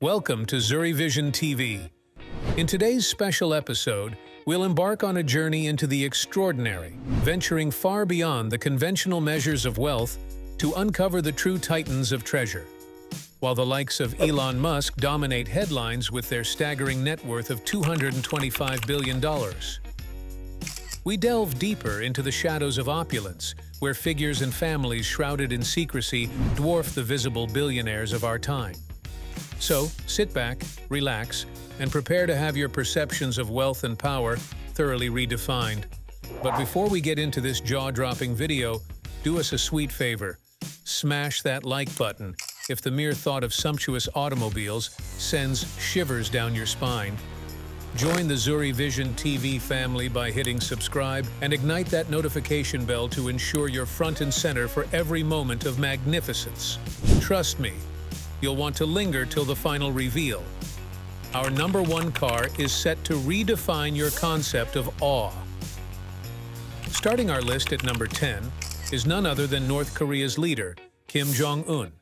Welcome to Zuri Vision TV. In today's special episode, we'll embark on a journey into the extraordinary, venturing far beyond the conventional measures of wealth to uncover the true titans of treasure. While the likes of Elon Musk dominate headlines with their staggering net worth of $225 billion, we delve deeper into the shadows of opulence, where figures and families shrouded in secrecy dwarf the visible billionaires of our time. So, sit back, relax, and prepare to have your perceptions of wealth and power thoroughly redefined. But before we get into this jaw-dropping video, do us a sweet favor. Smash that like button if the mere thought of sumptuous automobiles sends shivers down your spine. Join the Zuri Vision TV family by hitting subscribe and ignite that notification bell to ensure you're front and center for every moment of magnificence. Trust me, you'll want to linger till the final reveal. Our number one car is set to redefine your concept of awe. Starting our list at number 10 is none other than North Korea's leader, Kim Jong-un.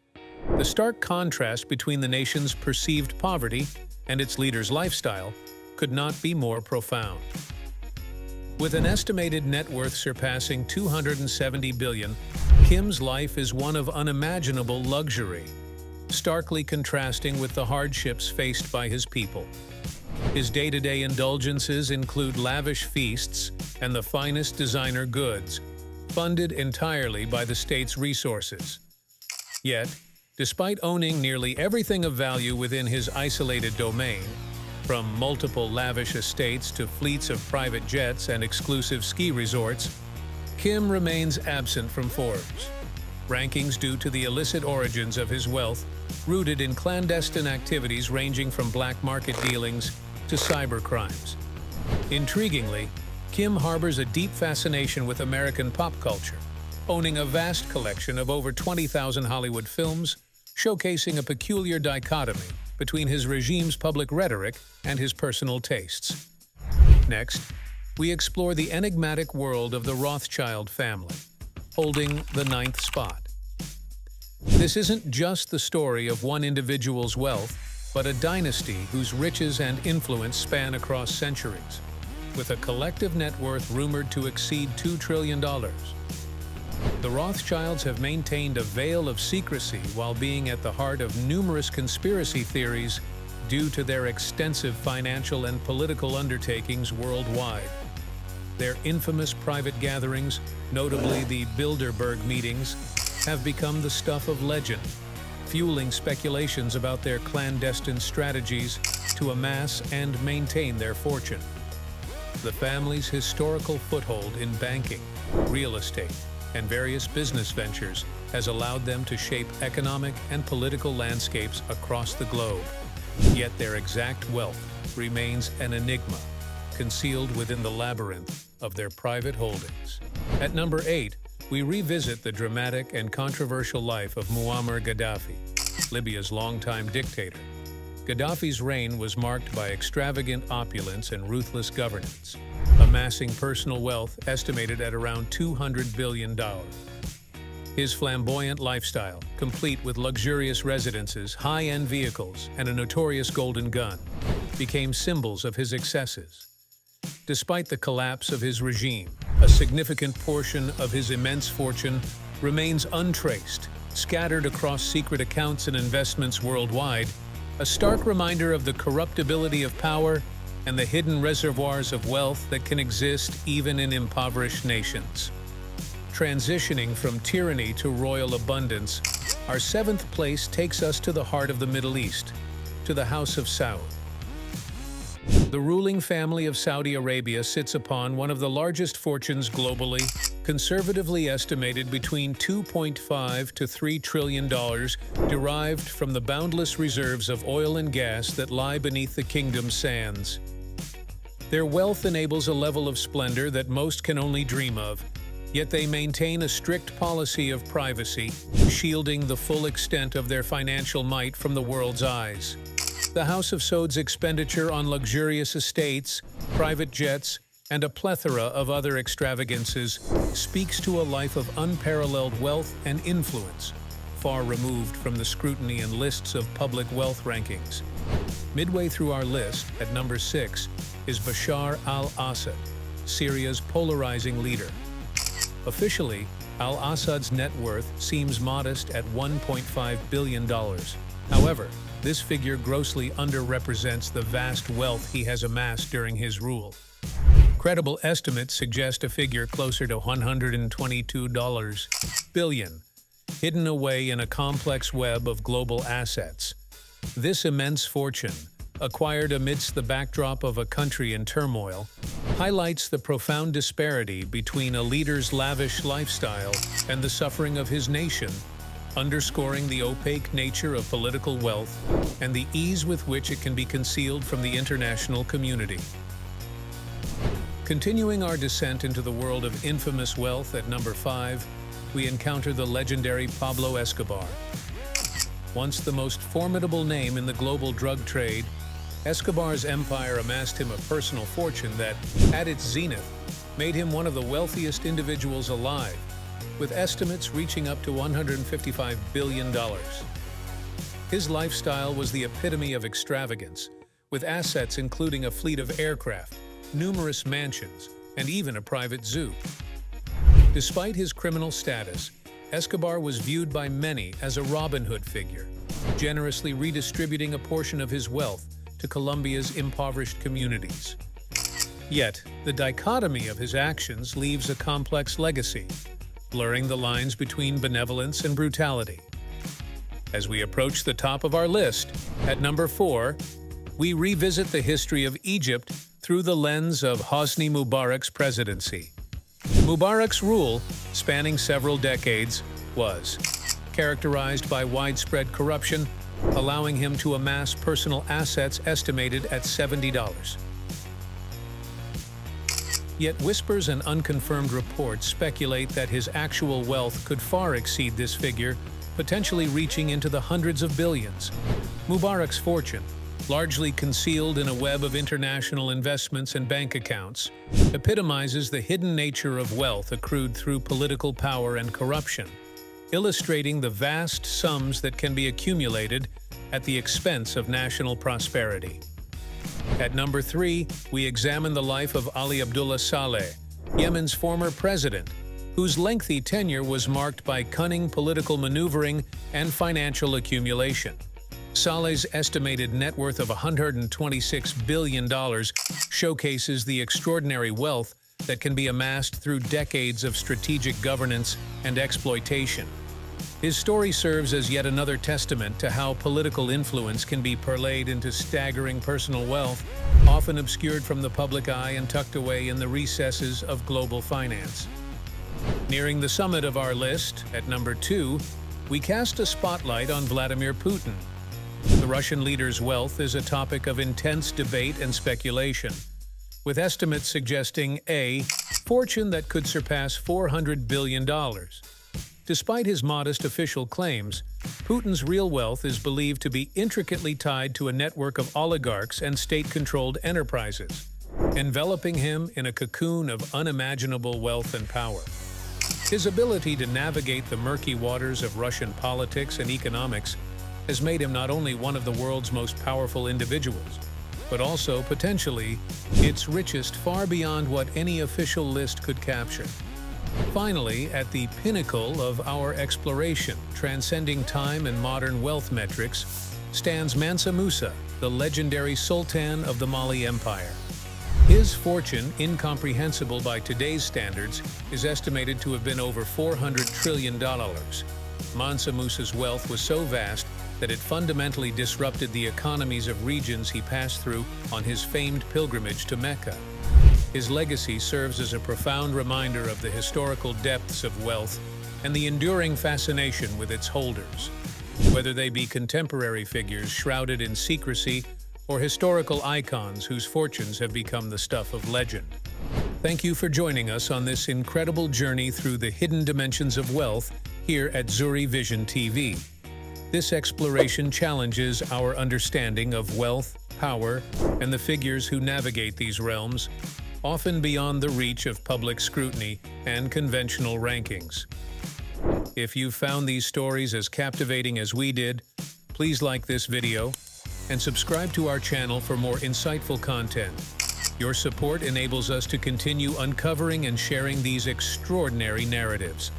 The stark contrast between the nation's perceived poverty and its leader's lifestyle could not be more profound. With an estimated net worth surpassing 270 billion, Kim's life is one of unimaginable luxury, starkly contrasting with the hardships faced by his people. His day-to-day -day indulgences include lavish feasts and the finest designer goods, funded entirely by the state's resources. Yet, despite owning nearly everything of value within his isolated domain, from multiple lavish estates to fleets of private jets and exclusive ski resorts, Kim remains absent from Forbes. Rankings due to the illicit origins of his wealth, rooted in clandestine activities ranging from black market dealings to cyber crimes. Intriguingly, Kim harbors a deep fascination with American pop culture, owning a vast collection of over 20,000 Hollywood films, showcasing a peculiar dichotomy between his regime's public rhetoric and his personal tastes. Next, we explore the enigmatic world of the Rothschild family, holding the ninth spot. This isn't just the story of one individual's wealth, but a dynasty whose riches and influence span across centuries, with a collective net worth rumored to exceed $2 trillion. The Rothschilds have maintained a veil of secrecy while being at the heart of numerous conspiracy theories due to their extensive financial and political undertakings worldwide. Their infamous private gatherings, notably the Bilderberg meetings, have become the stuff of legend, fueling speculations about their clandestine strategies to amass and maintain their fortune. The family's historical foothold in banking, real estate, and various business ventures has allowed them to shape economic and political landscapes across the globe. Yet their exact wealth remains an enigma, concealed within the labyrinth of their private holdings. At number 8, we revisit the dramatic and controversial life of Muammar Gaddafi, Libya's longtime dictator. Gaddafi's reign was marked by extravagant opulence and ruthless governance, amassing personal wealth estimated at around $200 billion. His flamboyant lifestyle, complete with luxurious residences, high-end vehicles, and a notorious golden gun, became symbols of his excesses. Despite the collapse of his regime, a significant portion of his immense fortune remains untraced, scattered across secret accounts and investments worldwide, a stark reminder of the corruptibility of power and the hidden reservoirs of wealth that can exist even in impoverished nations. Transitioning from tyranny to royal abundance, our seventh place takes us to the heart of the Middle East, to the House of Saud. The ruling family of Saudi Arabia sits upon one of the largest fortunes globally, conservatively estimated between 2.5 to 3 trillion dollars, derived from the boundless reserves of oil and gas that lie beneath the kingdom's sands. Their wealth enables a level of splendor that most can only dream of, yet they maintain a strict policy of privacy, shielding the full extent of their financial might from the world's eyes. The House of Saud's expenditure on luxurious estates, private jets, and a plethora of other extravagances speaks to a life of unparalleled wealth and influence, far removed from the scrutiny and lists of public wealth rankings. Midway through our list, at number 6, is Bashar al-Assad, Syria's polarizing leader. Officially, al-Assad's net worth seems modest at $1.5 billion. However, this figure grossly underrepresents the vast wealth he has amassed during his rule. Credible estimates suggest a figure closer to $122 billion, hidden away in a complex web of global assets. This immense fortune, acquired amidst the backdrop of a country in turmoil, highlights the profound disparity between a leader's lavish lifestyle and the suffering of his nation, underscoring the opaque nature of political wealth and the ease with which it can be concealed from the international community. Continuing our descent into the world of infamous wealth at number 5, we encounter the legendary Pablo Escobar. Once the most formidable name in the global drug trade, Escobar's empire amassed him a personal fortune that, at its zenith, made him one of the wealthiest individuals alive, with estimates reaching up to $155 billion. His lifestyle was the epitome of extravagance, with assets including a fleet of aircraft, numerous mansions, and even a private zoo. Despite his criminal status, Escobar was viewed by many as a Robin Hood figure, generously redistributing a portion of his wealth to Colombia's impoverished communities. Yet, the dichotomy of his actions leaves a complex legacy, blurring the lines between benevolence and brutality. As we approach the top of our list, at number 4, we revisit the history of Egypt through the lens of Hosni Mubarak's presidency. Mubarak's rule, spanning several decades, was characterized by widespread corruption allowing him to amass personal assets estimated at $70. Yet whispers and unconfirmed reports speculate that his actual wealth could far exceed this figure, potentially reaching into the hundreds of billions. Mubarak's fortune, largely concealed in a web of international investments and bank accounts, epitomizes the hidden nature of wealth accrued through political power and corruption illustrating the vast sums that can be accumulated at the expense of national prosperity. At number three, we examine the life of Ali Abdullah Saleh, Yemen's former president, whose lengthy tenure was marked by cunning political maneuvering and financial accumulation. Saleh's estimated net worth of $126 billion showcases the extraordinary wealth that can be amassed through decades of strategic governance and exploitation. His story serves as yet another testament to how political influence can be parlayed into staggering personal wealth, often obscured from the public eye and tucked away in the recesses of global finance. Nearing the summit of our list, at number two, we cast a spotlight on Vladimir Putin. The Russian leader's wealth is a topic of intense debate and speculation with estimates suggesting a fortune that could surpass $400 billion. Despite his modest official claims, Putin's real wealth is believed to be intricately tied to a network of oligarchs and state-controlled enterprises, enveloping him in a cocoon of unimaginable wealth and power. His ability to navigate the murky waters of Russian politics and economics has made him not only one of the world's most powerful individuals, but also, potentially, its richest far beyond what any official list could capture. Finally, at the pinnacle of our exploration, transcending time and modern wealth metrics, stands Mansa Musa, the legendary Sultan of the Mali Empire. His fortune, incomprehensible by today's standards, is estimated to have been over $400 trillion. Mansa Musa's wealth was so vast that it fundamentally disrupted the economies of regions he passed through on his famed pilgrimage to Mecca. His legacy serves as a profound reminder of the historical depths of wealth and the enduring fascination with its holders, whether they be contemporary figures shrouded in secrecy or historical icons whose fortunes have become the stuff of legend. Thank you for joining us on this incredible journey through the hidden dimensions of wealth here at Zuri Vision TV. This exploration challenges our understanding of wealth, power, and the figures who navigate these realms, often beyond the reach of public scrutiny and conventional rankings. If you found these stories as captivating as we did, please like this video and subscribe to our channel for more insightful content. Your support enables us to continue uncovering and sharing these extraordinary narratives.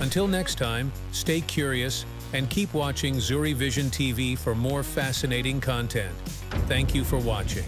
Until next time, stay curious and keep watching Zuri Vision TV for more fascinating content. Thank you for watching.